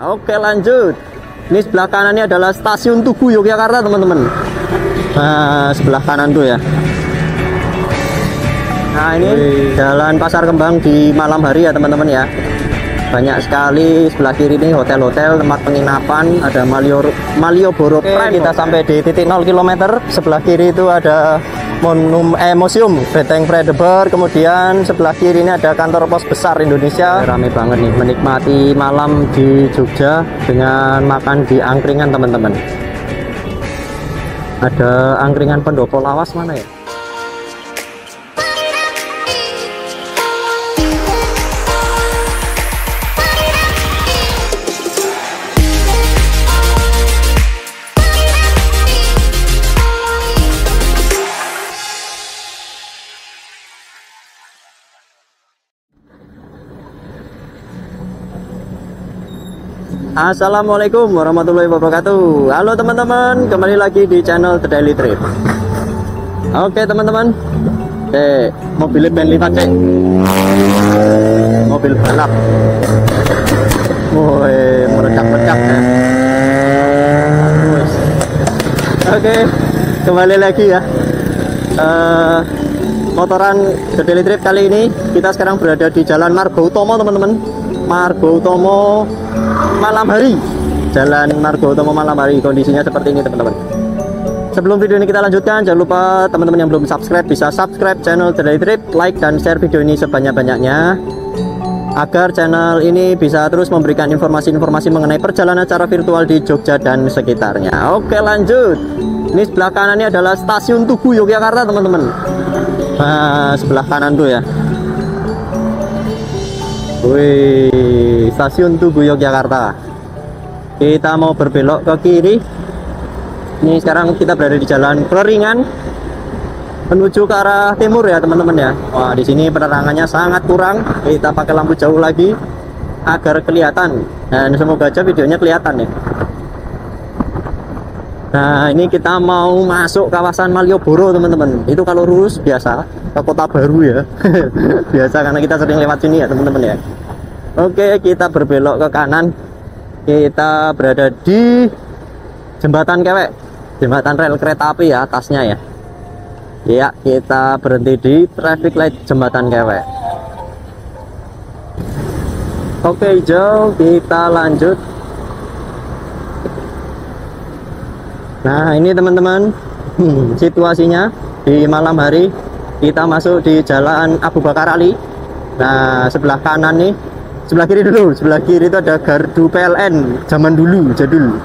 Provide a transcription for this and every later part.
Oke lanjut. Ini sebelah kanan ini adalah stasiun Tugu Yogyakarta teman-teman. Nah sebelah kanan tuh ya. Nah ini jalan Pasar Kembang di malam hari ya teman-teman ya. Banyak sekali sebelah kiri ini hotel-hotel tempat penginapan ada Malio Malioboro Prime. Kita sampai di titik 0 km. Sebelah kiri itu ada monum eh, museum Beteng Predeber kemudian sebelah kiri ini ada kantor pos besar Indonesia. Rame banget nih. Menikmati malam di Jogja dengan makan di angkringan teman-teman. Ada angkringan pendopo lawas mana ya Assalamualaikum warahmatullahi wabarakatuh. Halo teman-teman. Kembali lagi di channel The Daily Trip. Oke teman-teman. Eh mobilnya Bentley cek. Mobil balap. Woi meledak-ledak ya Oke kembali lagi ya. Uh, Motoran The Daily Trip kali ini Kita sekarang berada di Jalan Margo Utomo teman-teman Margo Utomo malam hari. Jalan Margo Utomo malam hari. Kondisinya seperti ini teman-teman. Sebelum video ini kita lanjutkan jangan lupa teman-teman yang belum subscribe bisa subscribe channel The Trip like dan share video ini sebanyak-banyaknya. Agar channel ini bisa terus memberikan informasi-informasi mengenai perjalanan cara virtual di Jogja dan sekitarnya. Oke lanjut. Ini sebelah kanan ini adalah stasiun Tugu Yogyakarta teman-teman. Nah, sebelah kanan tuh ya Wih, stasiun Tugu Yogyakarta. Kita mau berbelok ke kiri. Ini sekarang kita berada di jalan Peleringan menuju ke arah timur ya teman-teman ya. Wah, di sini penerangannya sangat kurang. Kita pakai lampu jauh lagi agar kelihatan. Dan semoga aja videonya kelihatan ya. Nah ini kita mau masuk kawasan Malioboro teman-teman Itu kalau lurus biasa ke kota baru ya Biasa karena kita sering lewat sini ya teman-teman ya Oke kita berbelok ke kanan. Kita berada di Jembatan Kewek. Jembatan rel kereta api ya atasnya ya. Ya kita berhenti di traffic light Jembatan Kewek. Oke hijau kita lanjut. Nah ini teman-teman situasinya di malam hari. Kita masuk di jalan Abu Bakar Ali. Nah sebelah kanan nih sebelah kiri dulu. Sebelah kiri itu ada gardu PLN zaman dulu jadul.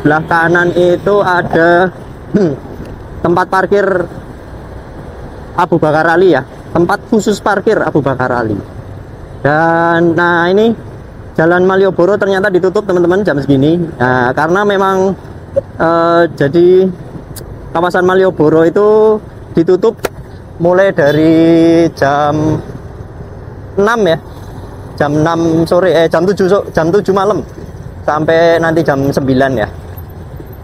Sebelah kanan itu ada hmm, tempat parkir Abu Bakar Ali ya. Tempat khusus parkir Abu Bakar Ali. Dan nah ini Jalan Malioboro ternyata ditutup teman-teman jam segini. Nah, karena memang uh, jadi kawasan Malioboro itu ditutup mulai dari jam 6 ya jam 6 sore eh jam 7 jam 7 malam. Sampai nanti jam 9 ya.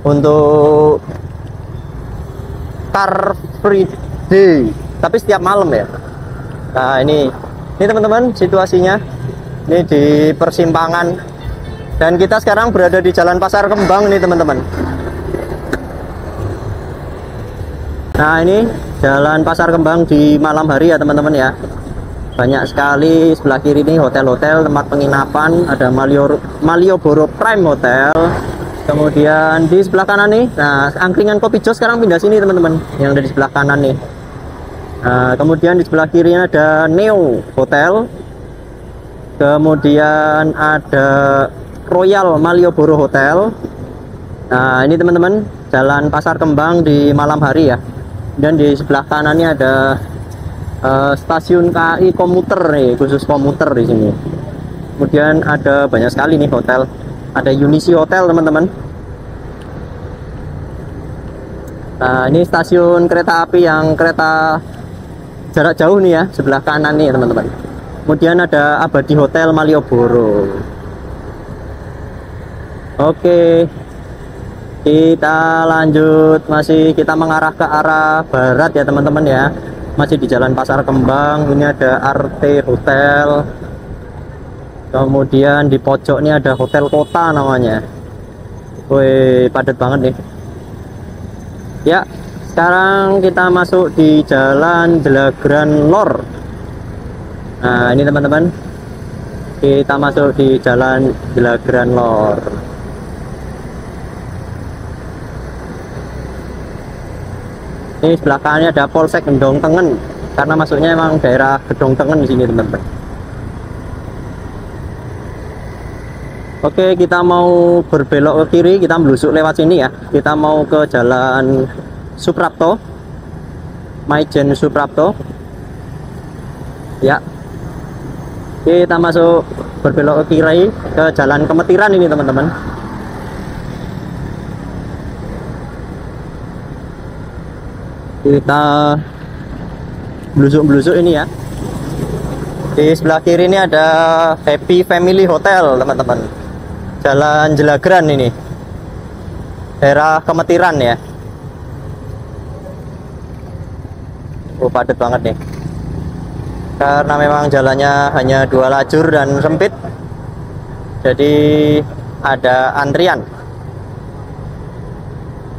Untuk Car Free Day. Tapi setiap malam ya. Nah ini ini teman-teman situasinya. Ini di persimpangan. Dan kita sekarang berada di Jalan Pasar Kembang nih teman-teman. Nah ini Jalan Pasar Kembang di malam hari ya teman-teman ya banyak sekali sebelah kiri ini hotel-hotel tempat penginapan ada Malio Malioboro Prime Hotel. Kemudian di sebelah kanan nih nah angkringan kopi jos sekarang pindah sini teman-teman yang ada di sebelah kanan nih. Nah, kemudian di sebelah kiri ada Neo Hotel. Kemudian ada Royal Malioboro Hotel. Nah ini teman-teman jalan pasar kembang di malam hari ya. Dan di sebelah kanannya ada uh, stasiun KAI komuter nih khusus komuter di sini. Kemudian ada banyak sekali nih hotel. Ada Unisi Hotel teman-teman. Nah ini stasiun kereta api yang kereta jarak jauh nih ya sebelah kanan nih teman-teman. Kemudian ada Abadi Hotel Malioboro. Oke kita lanjut. Masih kita mengarah ke arah barat ya teman-teman ya masih di jalan pasar kembang ini ada Arte Hotel. Kemudian di pojok ini ada hotel kota namanya. Woi padat banget nih. Ya sekarang kita masuk di jalan Jelagran Lor. Nah ini teman-teman kita masuk di jalan Jelagran Lor ini sebelah kanannya ada Polsek Gendong Tengen. Karena masuknya emang daerah Gedong Tengen di sini teman-teman. Oke kita mau berbelok ke kiri kita melusuk lewat sini ya. Kita mau ke jalan Suprapto. Maijen Suprapto. Ya. Kita masuk berbelok ke kiri ke jalan Kemetiran ini teman-teman kita belusuk-belusuk ini ya. Di sebelah kiri ini ada Happy Family Hotel teman-teman. Jalan Jelagran ini. Daerah Kemetiran ya. Oh padat banget nih. Karena memang jalannya hanya dua lajur dan sempit jadi ada antrian.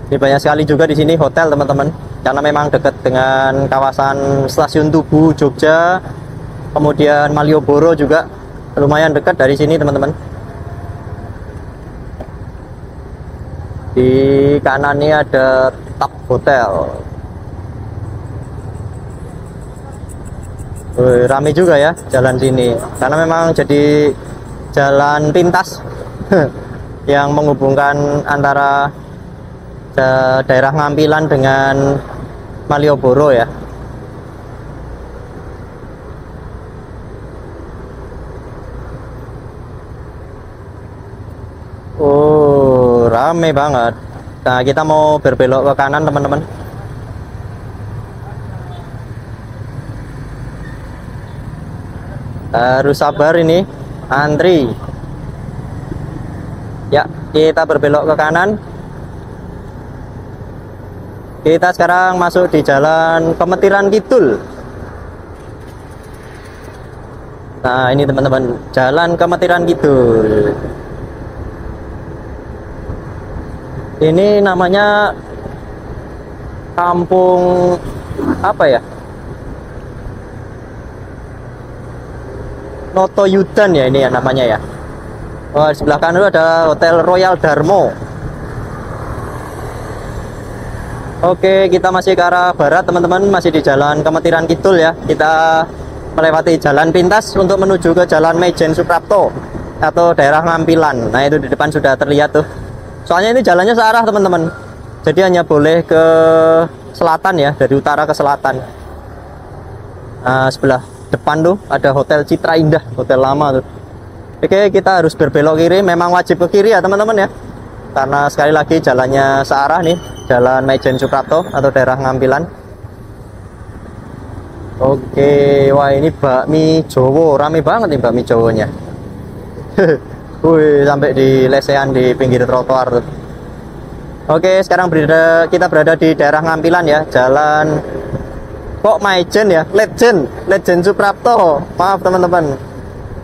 Ini banyak sekali juga di sini hotel teman-teman karena memang dekat dengan kawasan stasiun Tugu Jogja kemudian Malioboro juga lumayan dekat dari sini teman-teman. Di kanan ini ada Tap Hotel. Wih, rame juga ya jalan sini. Karena memang jadi jalan pintas yang menghubungkan antara daerah Ngampilan dengan Malioboro ya. Oh rame banget. Nah kita mau berbelok ke kanan teman-teman. Harus sabar ini Antri. Ya kita berbelok ke kanan kita sekarang masuk di jalan Kemetiran Kidul. Nah ini teman-teman jalan Kemetiran Kidul. Ini namanya kampung apa ya? Noto Yudan ya ini ya namanya ya. Oh, di sebelah kanan ada Hotel Royal Darmo Oke, kita masih ke arah barat, teman-teman. Masih di jalan Kemetiran Kidul ya. Kita melewati jalan pintas untuk menuju ke jalan Mejen Suprapto atau daerah Ngampilan. Nah, itu di depan sudah terlihat tuh. Soalnya ini jalannya searah, teman-teman. Jadi hanya boleh ke selatan ya, dari utara ke selatan. Nah, sebelah depan tuh ada Hotel Citra Indah, hotel lama tuh. Oke, kita harus berbelok kiri. Memang wajib ke kiri ya, teman-teman ya karena sekali lagi jalannya searah nih jalan Mejen Suprapto atau daerah Ngampilan. Oke wah ini bakmi Jowo rame banget nih bakmi Jowonya Wih, sampai di lesehan di pinggir trotoar tuh. Oke, sekarang berada, kita berada di daerah Ngampilan ya, jalan kok Maijen ya, Legend, Legend Suprapto. Maaf teman-teman,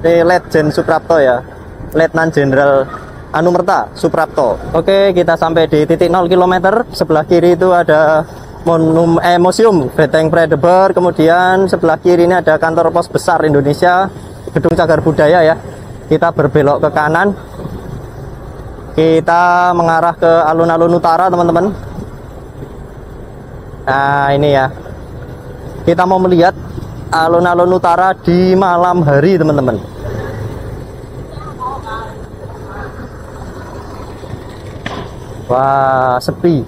ini Legend Suprapto ya, Letnan Jenderal Anumerta Suprapto. Oke, kita sampai di titik 0 km. Sebelah kiri itu ada monum eh, museum Beteng Predebar. Kemudian sebelah kiri ini ada kantor pos besar Indonesia, Gedung Cagar Budaya ya. Kita berbelok ke kanan. Kita mengarah ke alun-alun utara, teman-teman. Nah, ini ya. Kita mau melihat alun-alun utara di malam hari, teman-teman. Wah, sepi.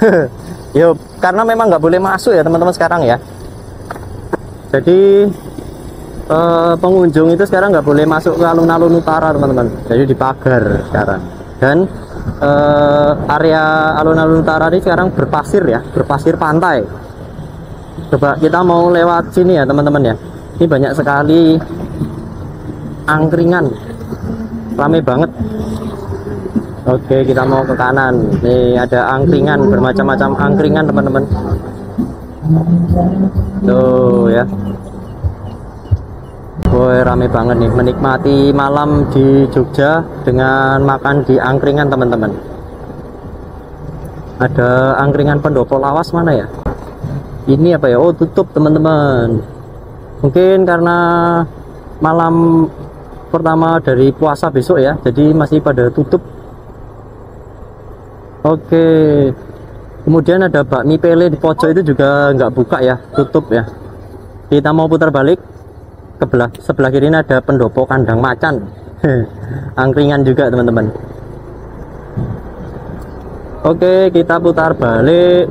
Yo, karena memang nggak boleh masuk ya teman-teman sekarang ya. Jadi eh, pengunjung itu sekarang nggak boleh masuk ke alun-alun utara teman-teman. Jadi dipagar sekarang. Dan eh, area alun-alun utara ini sekarang berpasir ya, berpasir pantai. Coba kita mau lewat sini ya teman-teman ya. Ini banyak sekali angkringan, rame banget. Oke, kita mau ke kanan. Nih ada angkringan, bermacam-macam angkringan, teman-teman. Tuh ya. Woi rame banget nih menikmati malam di Jogja dengan makan di angkringan teman-teman. Ada angkringan pendopo lawas mana ya? Ini apa ya? Oh tutup teman-teman. Mungkin karena malam pertama dari puasa besok ya, jadi masih pada tutup. Oke. Kemudian ada bakmi pele di pojok itu juga nggak buka ya, tutup ya. Kita mau putar balik ke belah sebelah kiri ini ada pendopo kandang macan angkringan juga teman-teman oke kita putar balik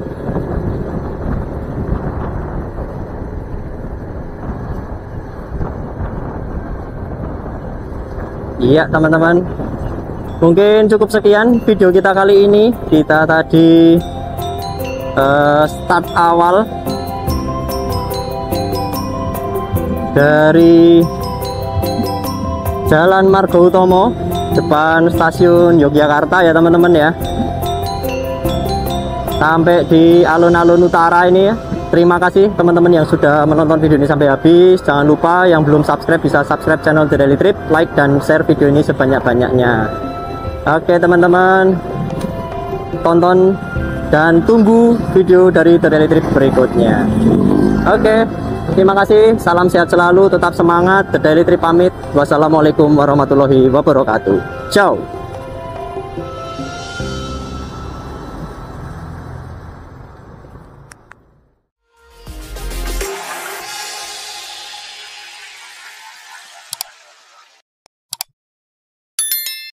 iya teman-teman mungkin cukup sekian video kita kali ini. Kita tadi uh, start awal dari Jalan Margo Utomo depan stasiun Yogyakarta ya teman-teman ya. Sampai di alun-alun utara ini ya. Terima kasih teman-teman yang sudah menonton video ini sampai habis. Jangan lupa yang belum subscribe bisa subscribe channel The Daily Trip like dan share video ini sebanyak-banyaknya oke teman-teman tonton dan tunggu video dari The Trip berikutnya oke Terima kasih, salam sehat selalu, tetap semangat. The Daily Trip pamit. Wassalamualaikum warahmatullahi wabarakatuh. Ciao.